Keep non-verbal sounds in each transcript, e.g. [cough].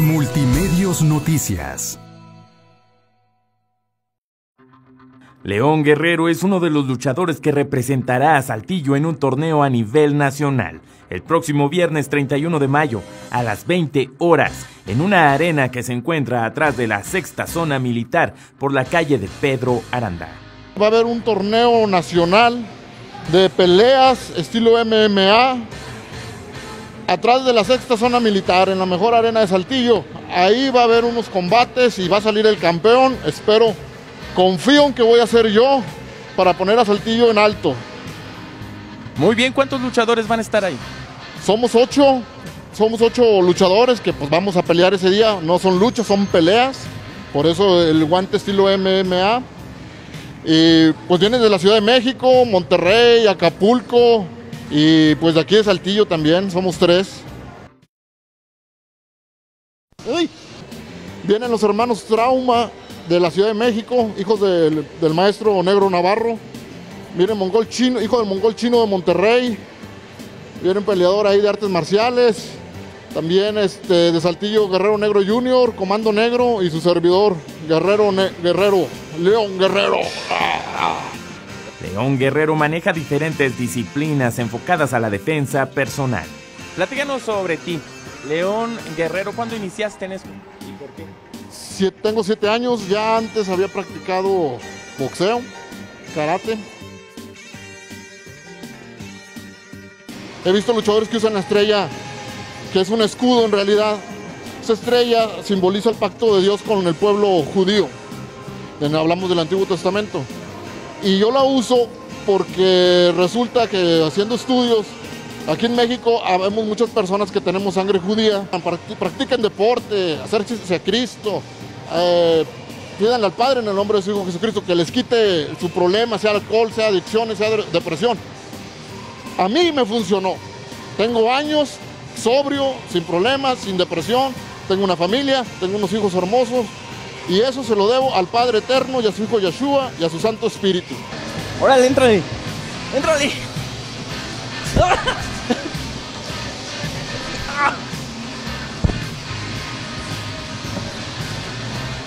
Multimedios Noticias. León Guerrero es uno de los luchadores que representará a Saltillo en un torneo a nivel nacional el próximo viernes 31 de mayo a las 20 horas en una arena que se encuentra atrás de la sexta zona militar por la calle de Pedro Aranda. Va a haber un torneo nacional de peleas estilo MMA atrás de la sexta zona militar en la mejor arena de Saltillo. Ahí va a haber unos combates y va a salir el campeón. Espero confío en que voy a ser yo para poner a Saltillo en alto. Muy bien, ¿cuántos luchadores van a estar ahí? Somos ocho, somos ocho luchadores que pues vamos a pelear ese día. No son luchas, son peleas. Por eso el guante estilo MMA. Y pues vienen de la Ciudad de México, Monterrey, Acapulco y pues de aquí de Saltillo también, somos tres. Vienen los hermanos Trauma de la Ciudad de México, hijos del, maestro Negro Navarro. Viene mongol chino, hijo del mongol chino de Monterrey. Viene un peleador ahí de artes marciales. También este, de Saltillo Guerrero Negro Junior, Comando Negro y su servidor Guerrero Guerrero, León Guerrero. León Guerrero maneja diferentes disciplinas enfocadas a la defensa personal. Platícanos sobre ti. León Guerrero, ¿cuándo iniciaste en esto y por qué? tengo siete años, ya antes había practicado boxeo, karate. He visto luchadores que usan la estrella, que es un escudo en realidad. Esa estrella simboliza el pacto de Dios con el pueblo judío. Hablamos del Antiguo Testamento. Y yo la uso porque resulta que haciendo estudios, aquí en México habemos muchas personas que tenemos sangre judía, practican deporte, hacerse a Cristo, eh, al Padre en el nombre de su Hijo Jesucristo que les quite su problema, sea alcohol, sea adicciones, sea depresión. A mí me funcionó. Tengo años sobrio, sin problemas, sin depresión, tengo una familia, tengo unos hijos hermosos y eso se lo debo al Padre Eterno y a su Hijo Yeshua y a su Santo Espíritu. Órale, entrale, entrale.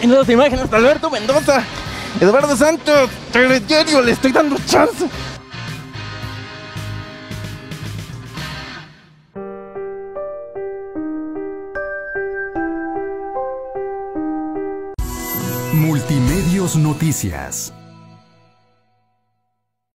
Y [laughs] nuevas imágenes Alberto Mendoza, Eduardo Santos, Telediario, le estoy dando chance. Multimedios Noticias.